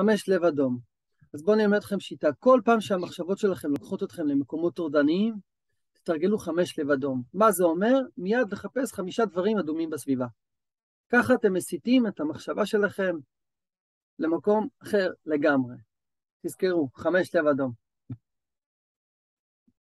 חמש לב אדום. אז בואו אני אלמד אתכם שיטה. כל פעם שהמחשבות שלכם לוקחות אתכם למקומות טורדניים, תתרגלו חמש לב אדום. מה זה אומר? מיד לחפש חמישה דברים אדומים בסביבה. ככה אתם מסיטים את המחשבה שלכם למקום אחר לגמרי. תזכרו, חמש לב אדום.